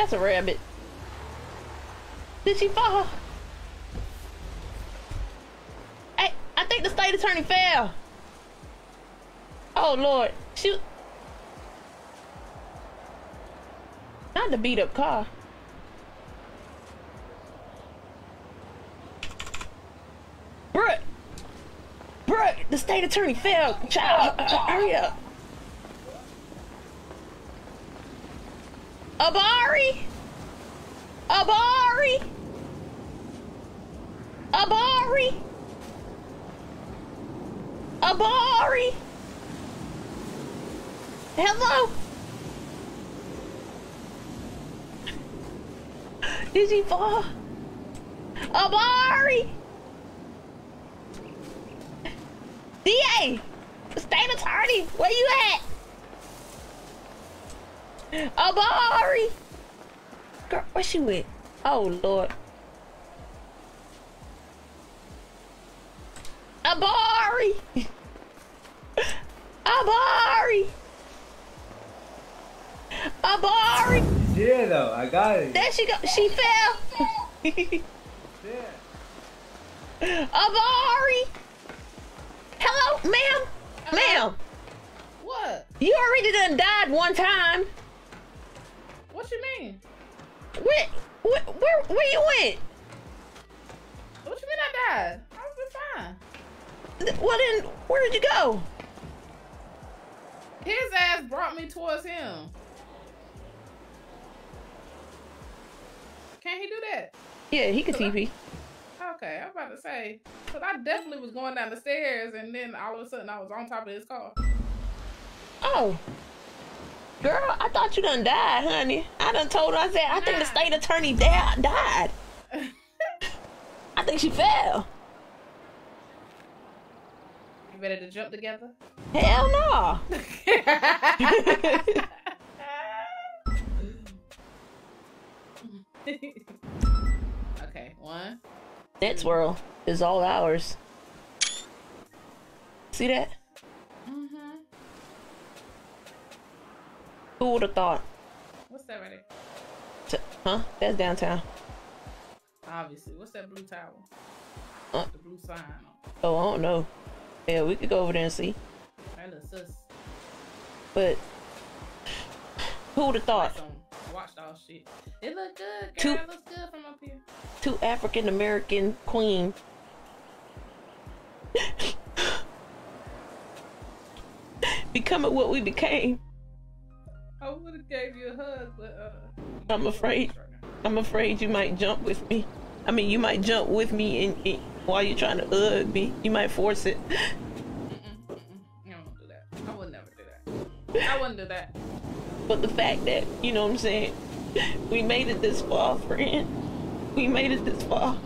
That's a rabbit. Did she fall? Hey, I think the state attorney fell. Oh Lord, shoot. Not the beat up car. Bruh. Bruh, the state attorney fell. Child, hurry up. Abari? Abari? Abari? Abari? Hello? Did he fall? Abari? DA! State attorney, where you at? Abari! Girl, where she went? Oh, Lord. Abari! Abari! Abari! Yeah, though, I got it. There she go. She fell. Yeah. Abari! Hello, ma'am? Ma'am, What? you already done died one time. What you mean? Where, where, where, where you went? What you mean I died? I've been fine. Th- Well then, where did you go? His ass brought me towards him. Can't he do that? Yeah, he could TP. Okay, I'm about to say, because I definitely was going down the stairs and then all of a sudden I was on top of his car. Oh. Girl, I thought you done died, honey. I done told her, I said, I think the state attorney died. I think she fell. You ready to jump together? Hell no. okay, one. That swirl is all ours. See that? Who would have thought? What's that right there? Huh? That's downtown. Obviously. What's that blue tower? Uh. The blue sign. on Oh, I don't know. Yeah, we could go over there and see. That looks sus. But who would have thought? Watched all shit. It looked good, girl. Two- It looks good from up here. Two African American queen. Becoming what we became. Would have gave you a hug, but uh. I'm afraid. I'm afraid you might jump with me. I mean, you might jump with me and, and while you're trying to hug me. You might force it. Mm-mm, mm-mm. I won't do that. I would never do that. I wouldn't do that. But the fact that, you know what I'm saying, we made it this far, friend. We made it this far.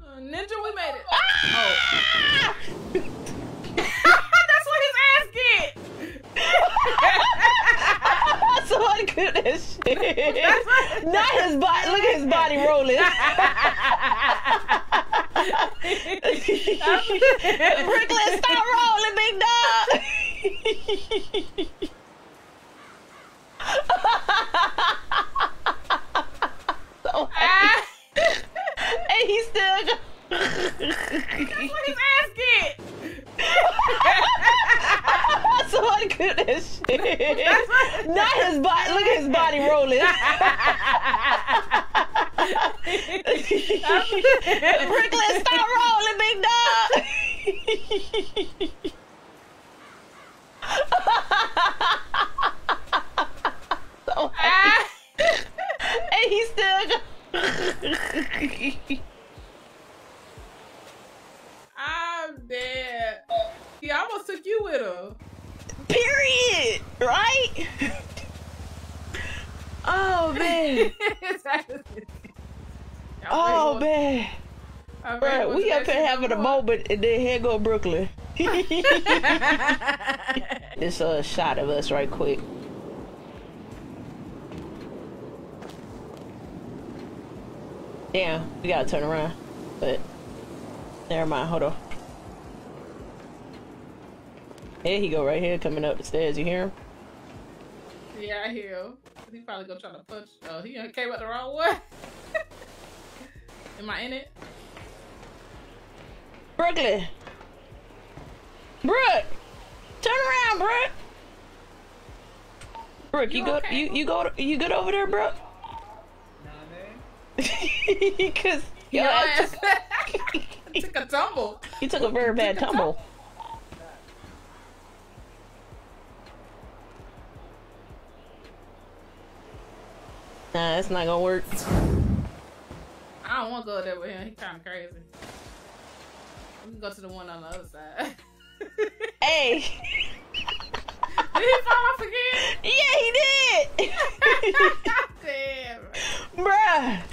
Uh, ninja, we made it. Ah! That's what his ass get. Somebody could that shit. Not his body. Look at his body rolling. Brooklyn, stop rolling, big dog. so happy. Ah. and he's still. That's what his ass Somebody could that shit. Not his body. Look at his body rolling. Brooklyn, stop rolling, big dog. so happy. and he's still. go- I'm dead. He almost took you with him. Period. Right? oh man. Oh man. I'm Bruh, we up here having a moment and then here go Brooklyn. It's a shot of us right quick. Damn, we gotta turn around. But never mind, hold on. There he go right here coming up the stairs, you hear him? Yeah, I hear him. He probably gonna try to punch. Oh, he came out the wrong way. Am I in it? Brooklyn. Brooke. Turn around, Brooke. Brooke, you, You go okay? you you go you good over there, Brooke? Nah, man. Cause yo, Your ass took- took a tumble. you took a very bad tumble. Nah, that's not gonna work. I don't want to go there with him. He kind of crazy. We can go to the one on the other side. Hey. did he fall off again? Yeah, he did. Damn. Bruh.